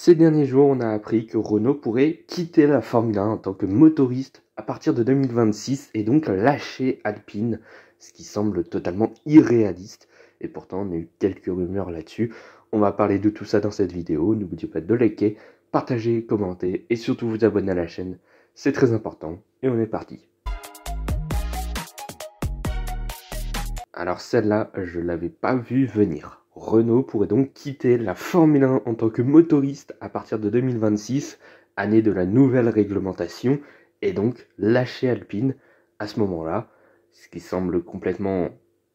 Ces derniers jours, on a appris que Renault pourrait quitter la Formule 1 en tant que motoriste à partir de 2026 et donc lâcher Alpine, ce qui semble totalement irréaliste. Et pourtant, on a eu quelques rumeurs là-dessus. On va parler de tout ça dans cette vidéo. N'oubliez pas de liker, partager, commenter et surtout vous abonner à la chaîne. C'est très important. Et on est parti. Alors celle-là, je l'avais pas vue venir. Renault pourrait donc quitter la Formule 1 en tant que motoriste à partir de 2026, année de la nouvelle réglementation, et donc lâcher Alpine à ce moment-là, ce qui semble complètement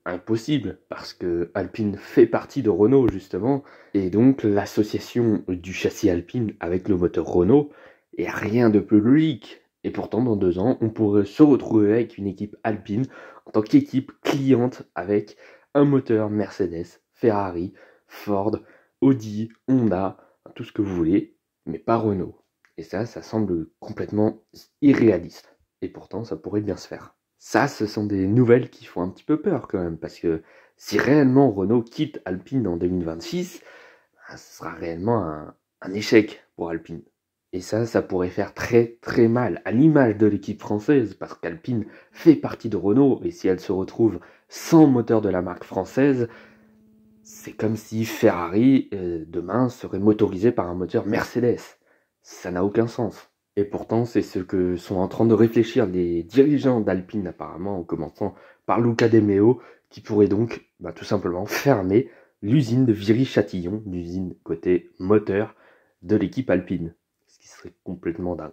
impossible parce que Alpine fait partie de Renault justement, et donc l'association du châssis Alpine avec le moteur Renault est rien de plus logique. Et pourtant, dans deux ans, on pourrait se retrouver avec une équipe Alpine en tant qu'équipe cliente avec un moteur Mercedes, Ferrari, Ford, Audi, Honda, tout ce que vous voulez, mais pas Renault. Et ça, ça semble complètement irréaliste. Et pourtant, ça pourrait bien se faire. Ça, ce sont des nouvelles qui font un petit peu peur quand même, parce que si réellement Renault quitte Alpine en 2026, ben, ce sera réellement un, un échec pour Alpine. Et ça, ça pourrait faire très très mal à l'image de l'équipe française, parce qu'Alpine fait partie de Renault, et si elle se retrouve sans moteur de la marque française, c'est comme si Ferrari euh, demain serait motorisé par un moteur Mercedes. Ça n'a aucun sens. Et pourtant, c'est ce que sont en train de réfléchir les dirigeants d'Alpine apparemment, en commençant par Luca De Meo, qui pourrait donc bah, tout simplement fermer l'usine de Viry-Châtillon, l'usine côté moteur de l'équipe Alpine qui serait complètement dingue.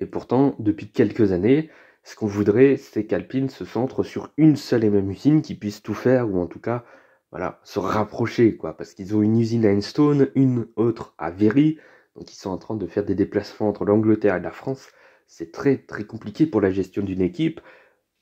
Et pourtant, depuis quelques années, ce qu'on voudrait, c'est qu'Alpine se centre sur une seule et même usine qui puisse tout faire, ou en tout cas, voilà, se rapprocher, quoi. Parce qu'ils ont une usine à Enstone, une autre à Véry, donc ils sont en train de faire des déplacements entre l'Angleterre et la France. C'est très très compliqué pour la gestion d'une équipe,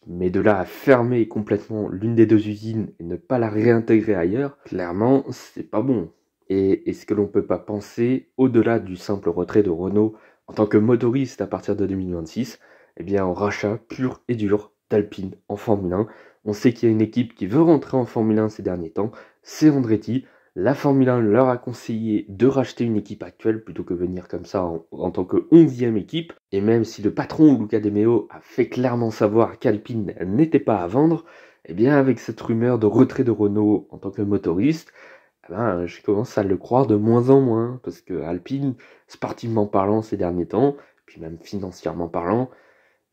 mais de là à fermer complètement l'une des deux usines et ne pas la réintégrer ailleurs, clairement, c'est pas bon. Et est-ce que l'on peut pas penser, au-delà du simple retrait de Renault en tant que motoriste à partir de 2026, eh bien un rachat pur et dur d'Alpine en Formule 1 On sait qu'il y a une équipe qui veut rentrer en Formule 1 ces derniers temps, c'est Andretti. La Formule 1 leur a conseillé de racheter une équipe actuelle plutôt que venir comme ça en, tant que 11e équipe. Et même si le patron Luca De Meo a fait clairement savoir qu'Alpine n'était pas à vendre, eh bien avec cette rumeur de retrait de Renault en tant que motoriste, eh ben, je commence à le croire de moins en moins, parce que Alpine, sportivement parlant ces derniers temps, puis même financièrement parlant,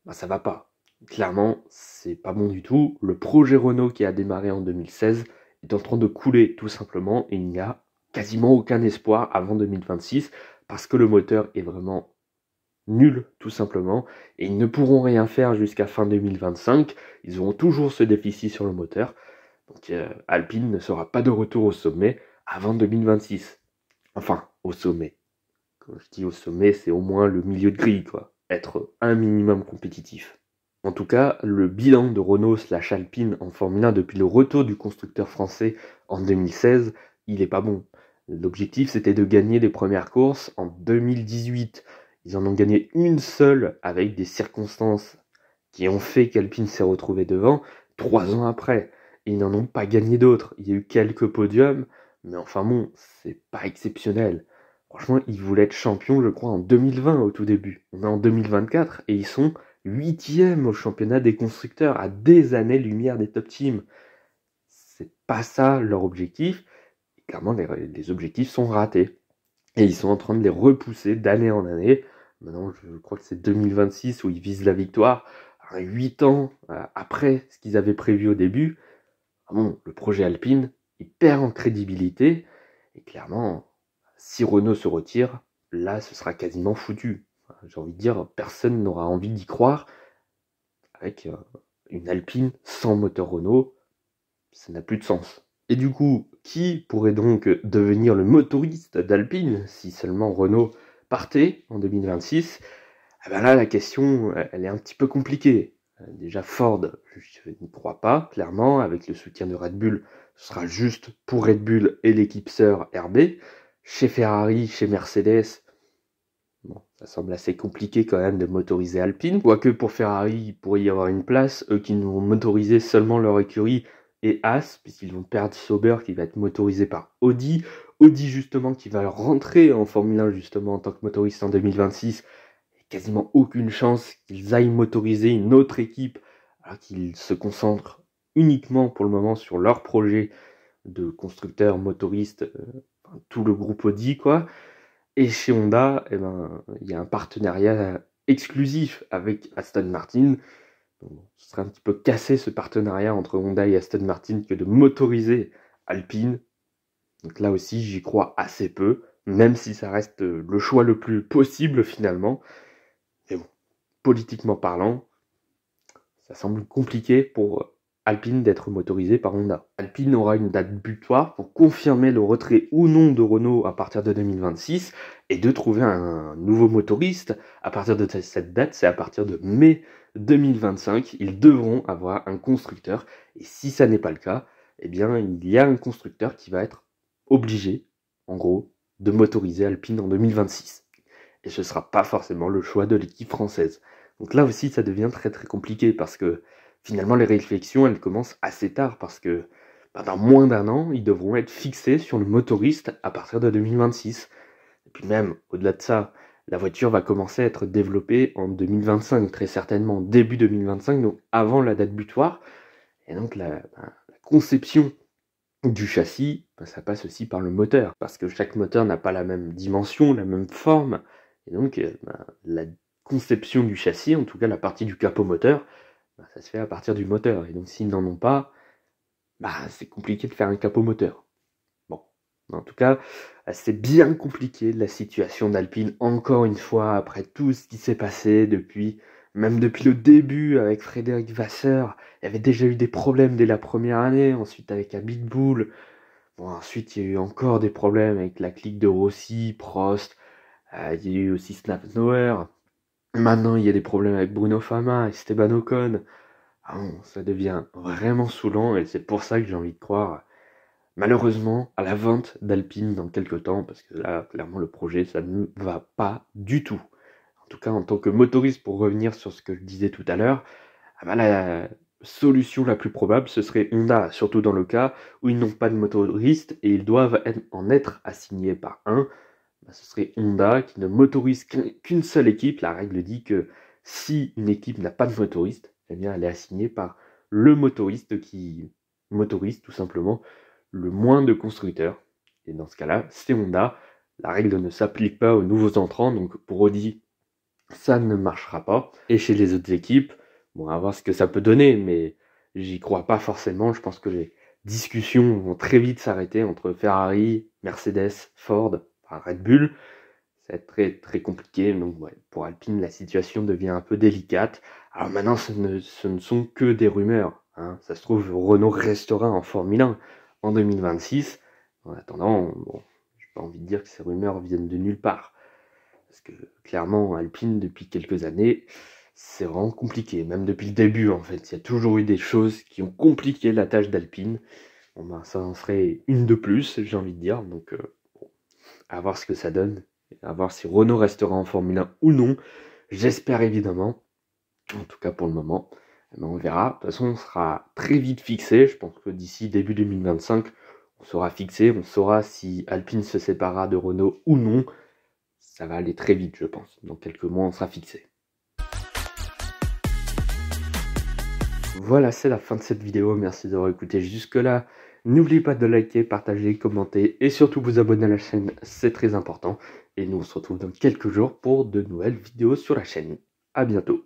ben, ça va pas. Clairement, c'est pas bon du tout. Le projet Renault qui a démarré en 2016 est en train de couler tout simplement, et il n'y a quasiment aucun espoir avant 2026, parce que le moteur est vraiment nul tout simplement, et ils ne pourront rien faire jusqu'à fin 2025, ils auront toujours ce déficit sur le moteur, donc euh, Alpine ne sera pas de retour au sommet avant 2026. Enfin, au sommet. Quand je dis au sommet, c'est au moins le milieu de grille, quoi. Être un minimum compétitif. En tout cas, le bilan de Renault slash Alpine en Formule 1 depuis le retour du constructeur français en 2016, il est pas bon. L'objectif c'était de gagner les premières courses en 2018. Ils en ont gagné une seule avec des circonstances qui ont fait qu'Alpine s'est retrouvé devant trois ans après ils n'en ont pas gagné d'autres. Il y a eu quelques podiums, mais enfin bon, c'est pas exceptionnel. Franchement, ils voulaient être champions, je crois, en 2020 au tout début. On est en 2024 et ils sont huitièmes au championnat des constructeurs, à des années-lumière des top teams. C'est pas ça leur objectif. clairement, les, objectifs sont ratés. Et ils sont en train de les repousser d'année en année. Maintenant, je crois que c'est 2026 où ils visent la victoire. Huit ans euh, après ce qu'ils avaient prévu au début, ah bon, le projet Alpine, il perd en crédibilité, et clairement, si Renault se retire, là, ce sera quasiment foutu. J'ai envie de dire, personne n'aura envie d'y croire. Avec euh, une Alpine sans moteur Renault, ça n'a plus de sens. Et du coup, qui pourrait donc devenir le motoriste d'Alpine si seulement Renault partait en 2026 eh ben là, la question, elle est un petit peu compliquée. Euh, déjà Ford, je n'y crois pas, clairement, avec le soutien de Red Bull, ce sera juste pour Red Bull et l'équipe sœur RB. Chez Ferrari, chez Mercedes, ça semble assez compliqué quand même de motoriser Alpine. Quoique pour Ferrari, il pourrait y avoir une place, eux qui ne vont motoriser seulement leur écurie et As, puisqu'ils vont perdre Sauber qui va être motorisé par Audi. Audi justement qui va rentrer en Formule 1 justement en tant que motoriste en 2026. quasiment aucune chance qu'ils aillent motoriser une autre équipe alors qu'ils se concentrent uniquement pour le moment sur leur projet de constructeur motoriste, euh, tout le groupe Audi quoi. Et chez Honda, eh ben, il y a un partenariat exclusif avec Aston Martin. ce serait un petit peu cassé ce partenariat entre Honda et Aston Martin que de motoriser Alpine. Donc là aussi, j'y crois assez peu, même si ça reste le choix le plus possible finalement. Mais bon, politiquement parlant, ça semble compliqué pour Alpine d'être motorisé par Honda. Alpine aura une date butoir pour confirmer le retrait ou non de Renault à partir de 2026 et de trouver un nouveau motoriste à partir de cette date, c'est à partir de mai 2025, ils devront avoir un constructeur et si ça n'est pas le cas, eh bien il y a un constructeur qui va être obligé, en gros, de motoriser Alpine en 2026. Et ce sera pas forcément le choix de l'équipe française. Donc là aussi ça devient très très compliqué parce que finalement, les réflexions, elles commencent assez tard parce que bah, dans moins d'un an, ils devront être fixés sur le motoriste à partir de 2026. Et puis même, au-delà de ça, la voiture va commencer à être développée en 2025, très certainement début 2025, donc avant la date butoir. Et donc la, bah, conception du châssis, bah, ça passe aussi par le moteur, parce que chaque moteur n'a pas la même dimension, la même forme. Et donc euh, la conception du châssis, en tout cas la partie du capot moteur, bah, ça se fait à partir du moteur. Et donc s'ils n'en ont pas, bah, c'est compliqué de faire un capot moteur. Bon, en tout cas, c'est bien compliqué la situation d'Alpine, encore une fois, après tout ce qui s'est passé depuis, même depuis le début avec Frédéric Vasseur, il y avait déjà eu des problèmes dès la première année, ensuite avec Abitbull, bon, ensuite il y a eu encore des problèmes avec la clique de Rossi, Prost, euh, il y a eu aussi Snap Maintenant, il y a des problèmes avec Bruno Fama, Esteban Ocon. Ah ça devient vraiment saoulant et c'est pour ça que j'ai envie de croire, malheureusement, à la vente d'Alpine dans quelques temps, parce que là, clairement, le projet, ça ne va pas du tout. En tout cas, en tant que motoriste, pour revenir sur ce que je disais tout à l'heure, ah bah, la solution la plus probable, ce serait Honda, surtout dans le cas où ils n'ont pas de motoriste et ils doivent en être assignés par un. Bah, ce serait Honda qui ne motorise qu'une seule équipe. La règle dit que si une équipe n'a pas de motoriste, eh bien elle est assignée par le motoriste qui motorise tout simplement le moins de constructeurs. Et dans ce cas-là, c'est Honda. La règle ne s'applique pas aux nouveaux entrants, donc pour Audi, ça ne marchera pas. Et chez les autres équipes, bon, à voir ce que ça peut donner, mais j'y crois pas forcément. Je pense que les discussions vont très vite s'arrêter entre Ferrari, Mercedes, Ford Red Bull. C'est très très compliqué. Donc pour Alpine, la situation devient un peu délicate. Alors maintenant, ce ne, sont que des rumeurs. Hein. Ça se trouve, Renault restera en Formule 1 en 2026. En attendant, bon, j'ai pas envie de dire que ces rumeurs viennent de nulle part. Parce que clairement, Alpine, depuis quelques années, c'est vraiment compliqué. Même depuis le début, en fait. Il y a toujours eu des choses qui ont compliqué la tâche d'Alpine. Ben, ça en serait une de plus, j'ai envie de dire. Donc, euh, à voir ce que ça donne, à voir si Renault restera en Formule 1 ou non. J'espère évidemment, en tout cas pour le moment. Mais on verra. De toute façon, on sera très vite fixé. Je pense que d'ici début 2025, on sera fixé. On saura si Alpine se séparera de Renault ou non. Ça va aller très vite, je pense. Dans quelques mois, on sera fixé. Voilà, c'est la fin de cette vidéo. Merci d'avoir écouté jusque-là. N'oubliez pas de liker, partager, commenter et surtout vous abonner à la chaîne, c'est très important. Et nous on se retrouve dans quelques jours pour de nouvelles vidéos sur la chaîne. A bientôt